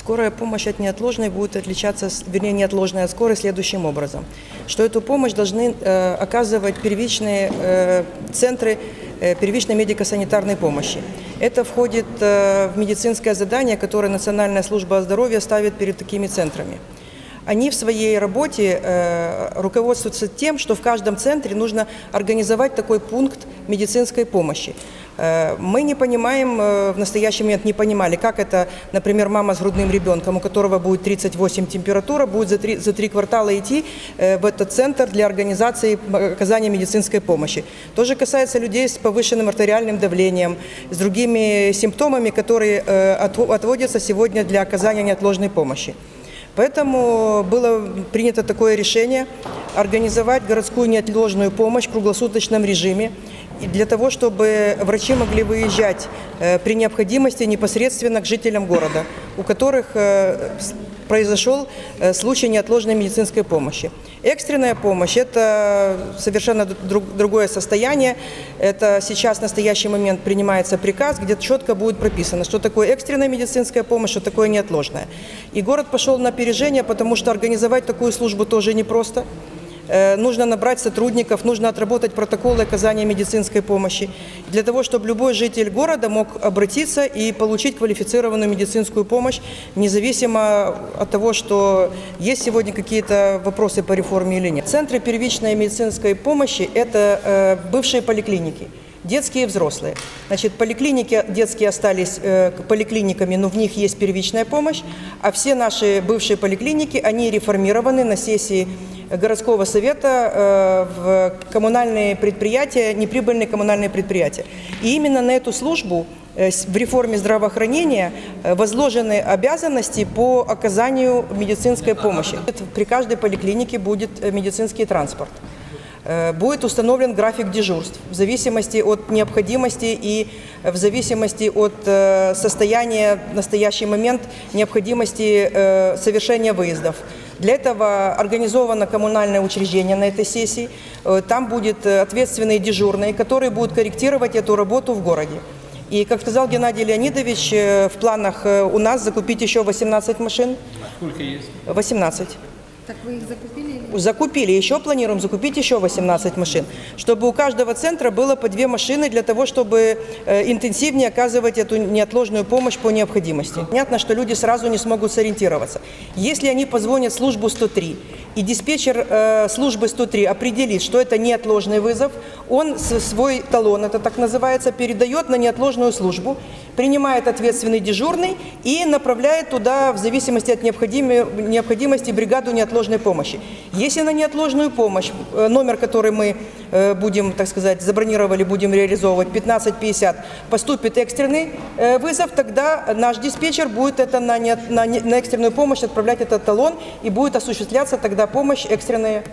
Скорая помощь от неотложной будет отличаться, вернее, неотложная от скорой следующим образом. Что эту помощь должны э, оказывать первичные э, центры э, первичной медико-санитарной помощи. Это входит э, в медицинское задание, которое Национальная служба здоровья ставит перед такими центрами. Они в своей работе э, руководствуются тем, что в каждом центре нужно организовать такой пункт медицинской помощи. Э, мы не понимаем, э, в настоящий момент не понимали, как это, например, мама с грудным ребенком, у которого будет 38 температура, будет за три, за три квартала идти э, в этот центр для организации оказания медицинской помощи. То же касается людей с повышенным артериальным давлением, с другими симптомами, которые отво- отводятся сегодня для оказания неотложной помощи. Поэтому было принято такое решение организовать городскую неотложную помощь в круглосуточном режиме для того, чтобы врачи могли выезжать э, при необходимости непосредственно к жителям города, у которых э, произошел э, случай неотложной медицинской помощи. Экстренная помощь – это совершенно друг- другое состояние. Это сейчас, в настоящий момент, принимается приказ, где четко будет прописано, что такое экстренная медицинская помощь, что такое неотложная. И город пошел на опережение, потому что организовать такую службу тоже непросто. Э, Нужно набрать сотрудников, нужно отработать протоколы оказания медицинской помощи. Для того, чтобы любой житель города мог обратиться и получить квалифицированную медицинскую помощь, независимо от того, что есть сегодня какие-то вопросы по реформе или нет. Центры первичной медицинской помощи – это э, бывшие поликлиники. Детские и взрослые. Значит, поликлиники детские остались э, поликлиниками, но в них есть первичная помощь, а все наши бывшие поликлиники, они реформированы на сессии городского совета э, в коммунальные предприятия, неприбыльные коммунальные предприятия. И именно на эту службу э, в реформе здравоохранения э, возложены обязанности по оказанию медицинской помощи. При каждой поликлинике будет э, медицинский транспорт. Э, Будет установлен график дежурств в зависимости от необходимости и в зависимости от э, состояния в настоящий момент необходимости э, совершения выездов. Для этого организовано коммунальное учреждение на этой сессии. Э, Там будет э, ответственные дежурные, которые будут корректировать эту работу в городе. И, как сказал Геннадий Леонидович, э, в планах э, у нас закупить еще 18 машин. Сколько есть? 18. Так вы их закупили? или- Закупили, еще планируем закупить еще 18 машин, чтобы у каждого центра было по две машины для того, чтобы э, интенсивнее оказывать эту неотложную помощь по необходимости. Понятно, что люди сразу не смогут сориентироваться. Если они позвонят в службу 103, и диспетчер э, службы 103 определит, что это неотложный вызов, он свой талон, это так называется, передает на неотложную службу, принимает ответственный дежурный и направляет туда в зависимости от необходимости бригаду неотложной помощи. Если на неотложную помощь, э, номер, который мы э, будем, так сказать, забронировали, будем реализовывать, 1550, поступит экстренный э, вызов, тогда наш диспетчер будет это на, не- на на экстренную помощь отправлять этот талон и будет осуществляться тогда помощь экстренная.